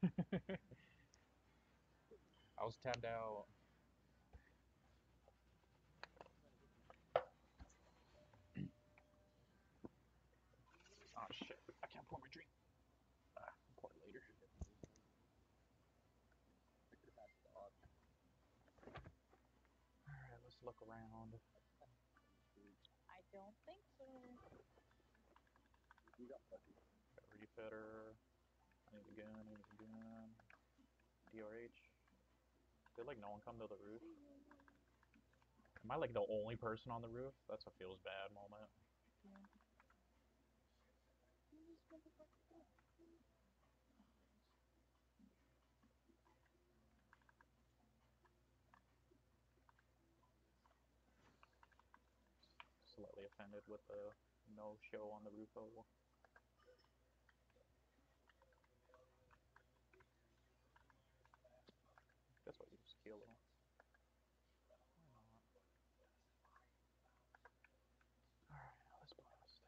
I was tabbed out. oh shit! I can't pour my drink. Ah, I'll pour it later. Alright, let's look around. I don't think so. Got a refitter. I need a gun, need a gun. DRH. Did like no one come to the roof? Am I like the only person on the roof? That's a feels bad moment. Slightly offended with the no show on the roof level. That's what you just kill not? Alright, let's blast.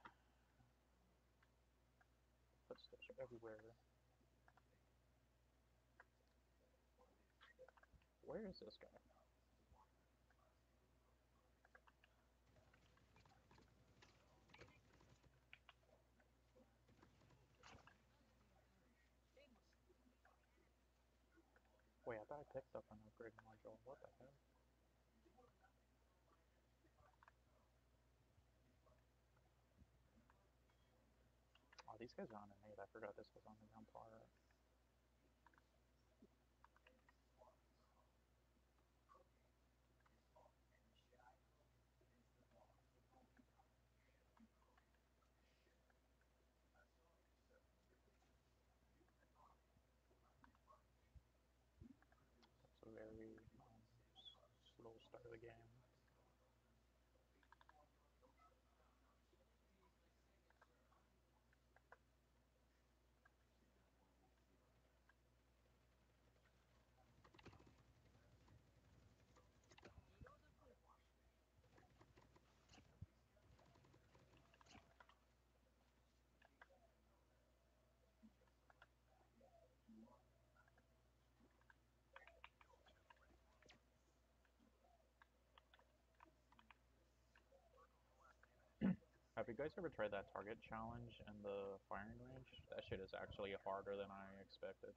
Footsteps are everywhere. Where is this guy? I picked up an upgrade module. What the hell? Oh, these guys are on an 8. I forgot this was on the ground. It's a very um, s- slow start of the game. Have you guys ever tried that target challenge in the firing range? That shit is actually harder than I expected.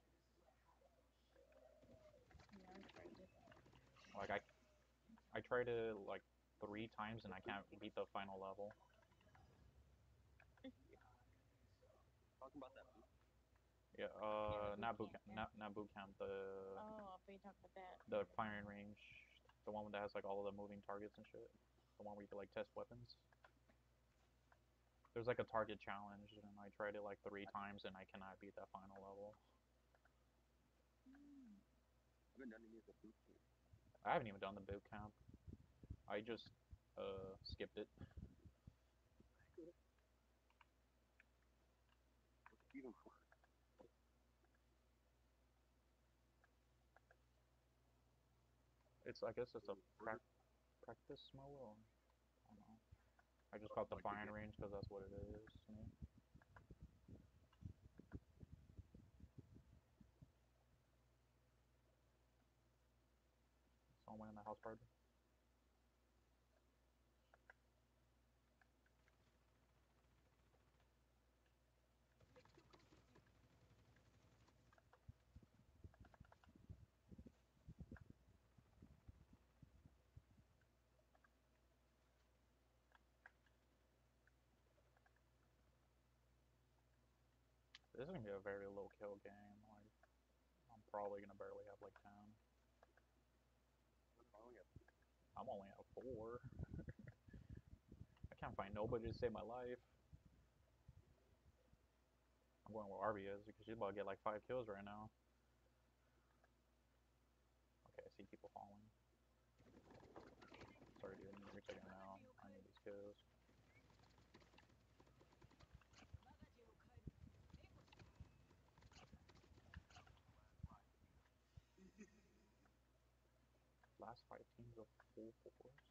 Yeah, I tried it. Like I, I tried it like three times and I can't beat the final level. Talking about that. Yeah, Yeah, uh, the not boot boot camp, camp, not not boot camp. The Oh, but you talked about that. the firing range, the one that has like all of the moving targets and shit. The one where you can like test weapons. There's like a target challenge, and I tried it like three times, and I cannot beat that final level. I haven't done any of the boot camp. I haven't even done the boot camp. I just uh skipped it. It's I guess it's a prac practice mode. Or, I don't know. I just the Like the firing range because that's what it is. to me. Someone in the house party. This is gonna be a very low kill game. Like, I'm probably gonna barely have like ten. I I'm only at four. I can't find nobody to save my life. I'm going where Arby is because she's about to get like five kills right now. Okay, I see people falling. Sorry, dude. Them out. I need these kills. Five teams of full force.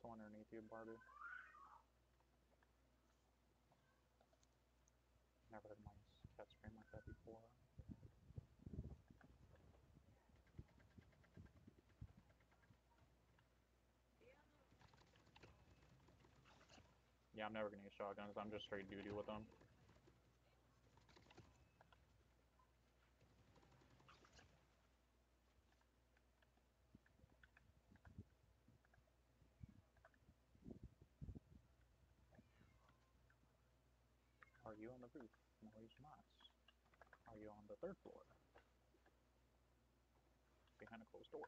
Someone underneath you, Barbie. Never heard my floor. Yeah, I'm never gonna use shotguns. I'm just straight duty with them. You on the roof? No, he's not. Are you on the third floor? Behind a closed door.